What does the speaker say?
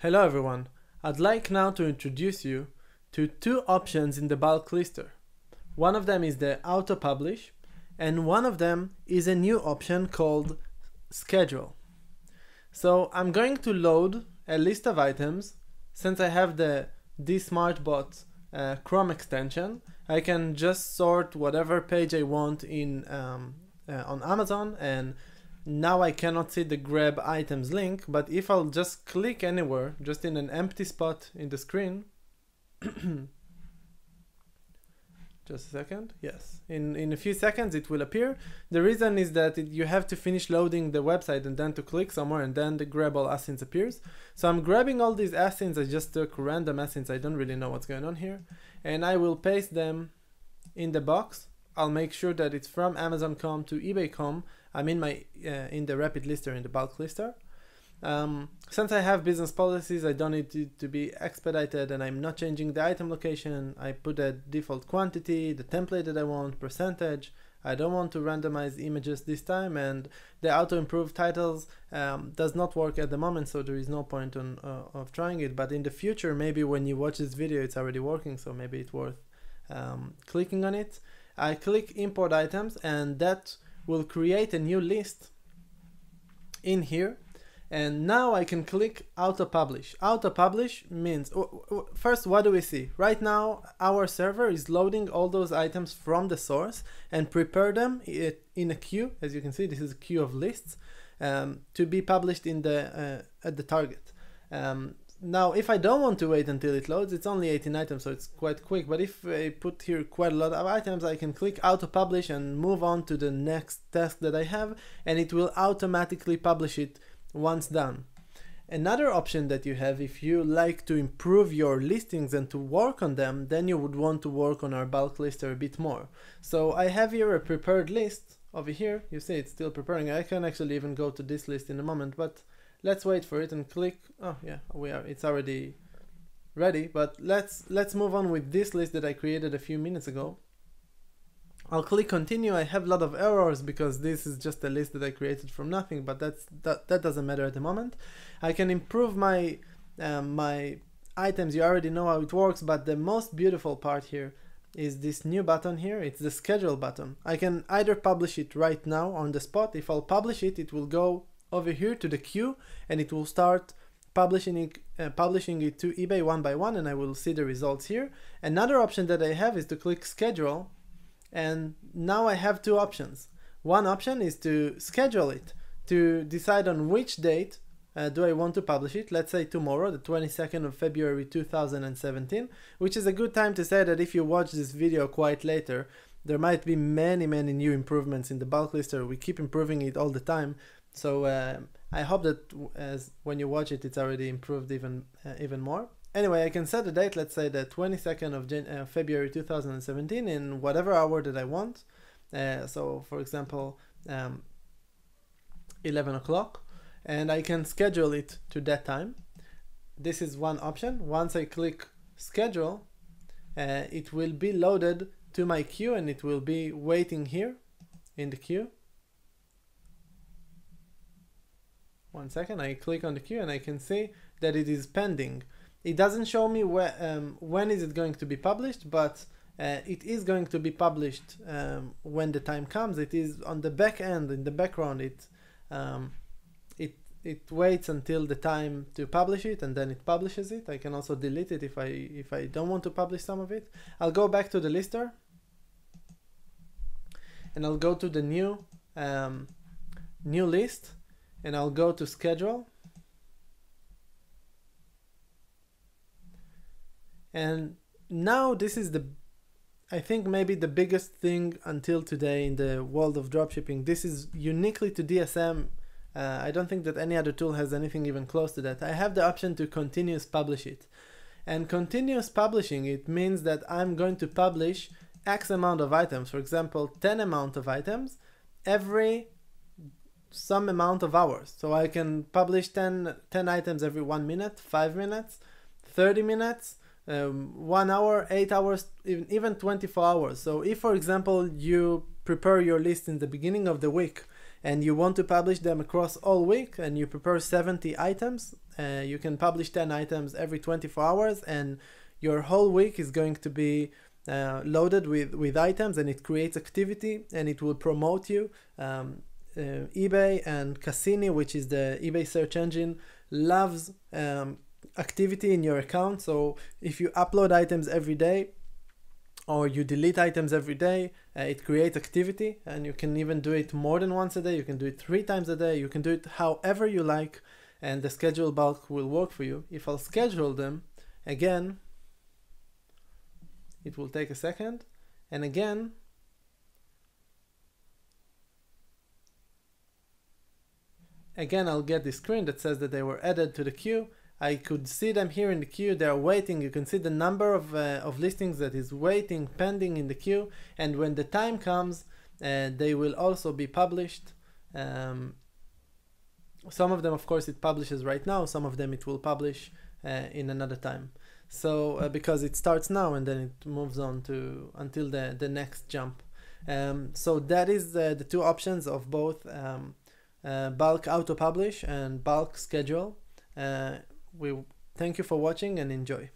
Hello everyone, I'd like now to introduce you to two options in the bulk lister. One of them is the auto publish and one of them is a new option called schedule. So I'm going to load a list of items since I have the DSmartBot uh, Chrome extension I can just sort whatever page I want in um, uh, on Amazon and now I cannot see the grab items link, but if I'll just click anywhere, just in an empty spot in the screen, just a second, yes, in, in a few seconds it will appear. The reason is that it, you have to finish loading the website and then to click somewhere and then the grab all asins appears. So I'm grabbing all these asins, I just took random asins, I don't really know what's going on here, and I will paste them in the box. I'll make sure that it's from Amazon.com to eBay.com I'm in my uh, in the rapid lister in the bulk lister. Um, since I have business policies, I don't need to, to be expedited and I'm not changing the item location. I put a default quantity, the template that I want, percentage. I don't want to randomize images this time and the auto improve titles um, does not work at the moment so there is no point on, uh, of trying it but in the future maybe when you watch this video it's already working so maybe it's worth um, clicking on it. I click import items and that will create a new list in here and now I can click auto publish. Auto publish means first what do we see? Right now our server is loading all those items from the source and prepare them in a queue as you can see this is a queue of lists um, to be published in the uh, at the target. Um, now, if I don't want to wait until it loads, it's only 18 items, so it's quite quick. But if I put here quite a lot of items, I can click auto publish and move on to the next task that I have, and it will automatically publish it once done. Another option that you have if you like to improve your listings and to work on them, then you would want to work on our bulk lister a bit more. So I have here a prepared list over here. You see it's still preparing. I can actually even go to this list in a moment, but let's wait for it and click. Oh yeah we are it's already ready but let's let's move on with this list that I created a few minutes ago. I'll click continue. I have a lot of errors because this is just a list that I created from nothing but that's that, that doesn't matter at the moment. I can improve my um, my items. You already know how it works but the most beautiful part here is this new button here. It's the schedule button. I can either publish it right now on the spot. If I'll publish it it will go over here to the queue and it will start publishing it, uh, publishing it to eBay one by one and I will see the results here. Another option that I have is to click schedule and now I have two options. One option is to schedule it to decide on which date uh, do I want to publish it? Let's say tomorrow, the 22nd of February 2017, which is a good time to say that if you watch this video quite later, there might be many, many new improvements in the bulk lister. We keep improving it all the time. So uh, I hope that as when you watch it, it's already improved even uh, even more. Anyway, I can set the date, let's say the 22nd of Jan uh, February 2017 in whatever hour that I want. Uh, so for example, um, 11 o'clock and I can schedule it to that time. This is one option. Once I click schedule, uh, it will be loaded to my queue and it will be waiting here in the queue one second I click on the queue and I can see that it is pending. It doesn't show me where, um, when is it going to be published but uh, it is going to be published um, when the time comes. It is on the back end in the background. It um, it it waits until the time to publish it and then it publishes it. I can also delete it if I if I don't want to publish some of it. I'll go back to the lister and I'll go to the new um, new list and I'll go to schedule. And now this is the I think maybe the biggest thing until today in the world of dropshipping. This is uniquely to DSM uh, I don't think that any other tool has anything even close to that. I have the option to continuous publish it. And continuous publishing it means that I'm going to publish X amount of items for example 10 amount of items every some amount of hours. So I can publish 10, 10 items every one minute, five minutes, 30 minutes, um, one hour, eight hours, even, even 24 hours. So if, for example, you prepare your list in the beginning of the week and you want to publish them across all week and you prepare 70 items, uh, you can publish 10 items every 24 hours and your whole week is going to be uh, loaded with, with items and it creates activity and it will promote you. Um, uh, eBay and Cassini, which is the eBay search engine, loves um, activity in your account. So if you upload items every day, or you delete items every day, uh, it creates activity, and you can even do it more than once a day. You can do it three times a day. You can do it however you like, and the schedule bulk will work for you. If I'll schedule them again, it will take a second, and again, again I'll get the screen that says that they were added to the queue I could see them here in the queue. They are waiting. You can see the number of, uh, of listings that is waiting, pending in the queue. And when the time comes, uh, they will also be published. Um, some of them, of course, it publishes right now. Some of them it will publish uh, in another time. So uh, because it starts now and then it moves on to until the, the next jump. Um, so that is the, the two options of both um, uh, bulk auto publish and bulk schedule. Uh, we thank you for watching and enjoy